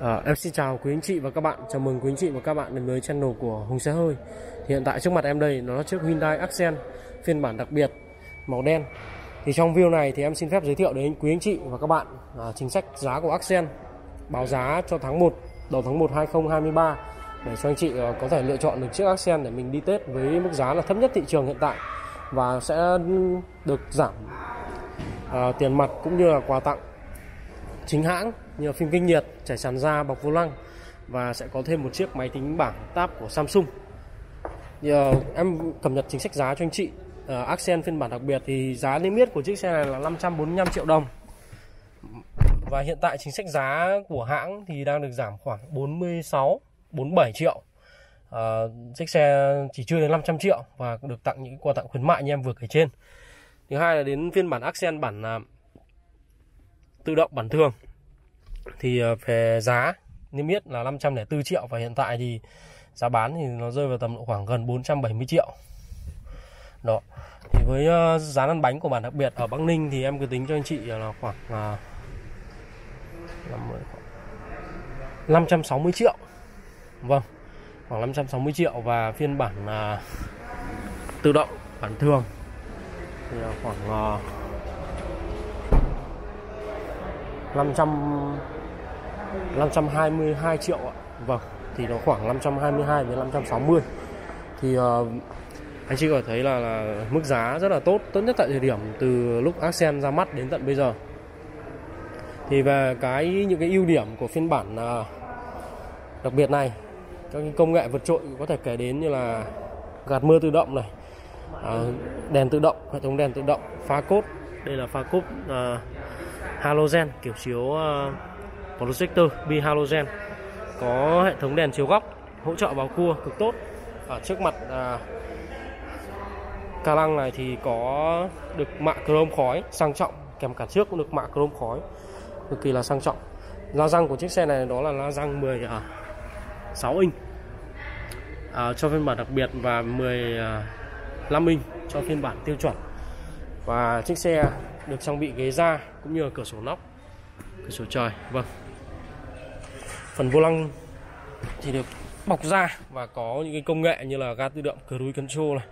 À, em xin chào quý anh chị và các bạn, chào mừng quý anh chị và các bạn đến với channel của Hùng Xe Hơi. Thì Hiện tại trước mặt em đây nó là chiếc Hyundai Accent phiên bản đặc biệt màu đen. Thì trong video này thì em xin phép giới thiệu đến quý anh chị và các bạn à, chính sách giá của Accent. Báo giá cho tháng 1, đầu tháng 1 2023 Để cho anh chị ờ, có thể lựa chọn được chiếc Accent để mình đi Tết với mức giá là thấp nhất thị trường hiện tại Và sẽ được giảm à, tiền mặt cũng như là quà tặng chính hãng như phim kinh nhiệt, trải sàn da, bọc vô lăng và sẽ có thêm một chiếc máy tính bảng tab của Samsung. Thì, uh, em cập nhật chính sách giá cho anh chị. Ờ, uh, Accent phiên bản đặc biệt thì giá niêm yết của chiếc xe này là 545 triệu đồng. Và hiện tại chính sách giá của hãng thì đang được giảm khoảng 46 47 triệu. Uh, chiếc xe chỉ chưa đến 500 triệu và được tặng những quà tặng khuyến mại như em vừa kể trên. Thứ hai là đến phiên bản Accent bản uh, tự động bản thường. Thì ờ, về giá niêm yết là 504 triệu và hiện tại thì giá bán thì nó rơi vào tầm độ khoảng gần 470 triệu. Đó. Thì với ờ, giá lăn bánh của bản đặc biệt ở Bắc Ninh thì em cứ tính cho anh chị là khoảng ờ, 560 triệu. Vâng khoảng 560 triệu và phiên bản à, tự động bản thường thì khoảng uh, 500 522 triệu ạ. Vâng, thì nó khoảng 522 đến 560. Thì uh, anh chị có thấy là, là mức giá rất là tốt, tốt nhất tại thời điểm từ lúc Accent ra mắt đến tận bây giờ. Thì về cái những cái ưu điểm của phiên bản uh, đặc biệt này, các cái công nghệ vượt trội có thể kể đến như là gạt mưa tự động này, uh, đèn tự động, hệ thống đèn tự động, pha cốt. Đây là pha cốt uh, halogen kiểu chiếu uh, projector bi halogen có hệ thống đèn chiếu góc hỗ trợ vào cua cực tốt. Ở trước mặt ờ, uh, ca lăng này thì có được mạ chrome khói sang trọng kèm cả trước cũng được mạ chrome khói cực kỳ là sang trọng. La răng của chiếc xe này đó là la răng 10 uh, 6 inch. À, cho phiên bản đặc biệt và 15 inch cho phiên bản tiêu chuẩn. Và chiếc xe được trang bị ghế da cũng như là cửa sổ nóc. Cửa sổ trời vâng. Phần vô lăng thì được bọc da và có những cái công nghệ như là ga tự động cruise control này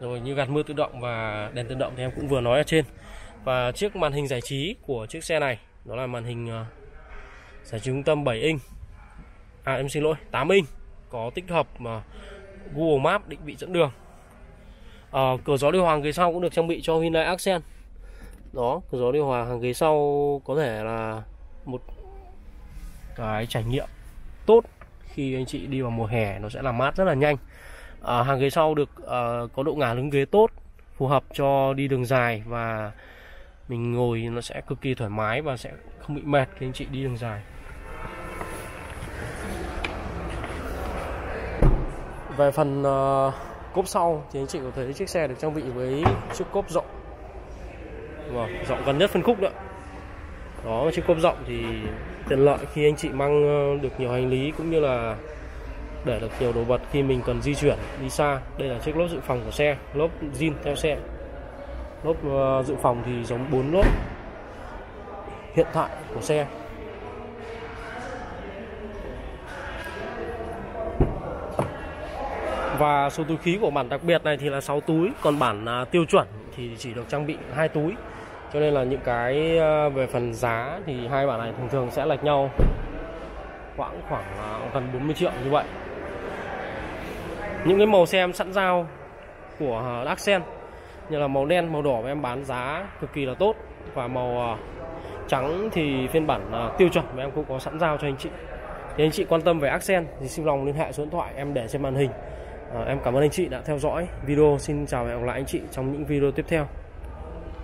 rồi như gạt mưa tự động và đèn tự động thì em cũng vừa nói ở trên. Và chiếc màn hình giải trí của chiếc xe này đó là màn hình uh, giải trí trung tâm 7 inch. À em xin lỗi 8 inch. Có tích hợp uh, Google Maps định vị dẫn đường. Uh, cửa gió điều hòa ghế sau cũng được trang bị cho Hyundai Accent đó cửa gió điều hòa hàng ghế sau có thể là một cái trải nghiệm tốt khi anh chị đi vào mùa hè nó sẽ làm mát rất là nhanh. À, hàng ghế sau được à, có độ ngả lưng ghế tốt phù hợp cho đi đường dài và mình ngồi nó sẽ cực kỳ thoải mái và sẽ không bị mệt khi anh chị đi đường dài. Về phần uh, cốp sau thì anh chị có thấy chiếc xe được trang bị với chiếc cốp rộng vâng, rộng gần nhất phân khúc nữa đó chiếc cốp rộng thì tiện lợi khi anh chị mang ờ, được nhiều hành lý cũng như là để được nhiều đồ vật khi mình cần di chuyển đi xa. Đây là chiếc lốp dự phòng của xe lốp zin theo xe. Lốp ờ, dự phòng thì giống 4 lốp hiện tại của xe. Và số túi khí của bản đặc biệt này thì là 6 túi còn bản à, tiêu chuẩn thì chỉ được trang bị hai túi cho nên là những cái ờ, về phần giá thì hai bản này thường thường sẽ lệch nhau khoảng khoảng ờ, gần 40 triệu như vậy. Những cái màu xe em sẵn giao của ờ, Accent như là màu đen màu đỏ em bán giá cực kỳ là tốt. Và màu trắng thì phiên bản tiêu chuẩn mà em cũng có sẵn giao cho anh chị. Thì anh chị quan tâm về Accent thì xin lòng liên hệ số điện thoại em để trên màn hình. À, em cảm ơn anh chị đã theo dõi video. Xin chào và hẹn gặp lại anh chị trong những video tiếp theo.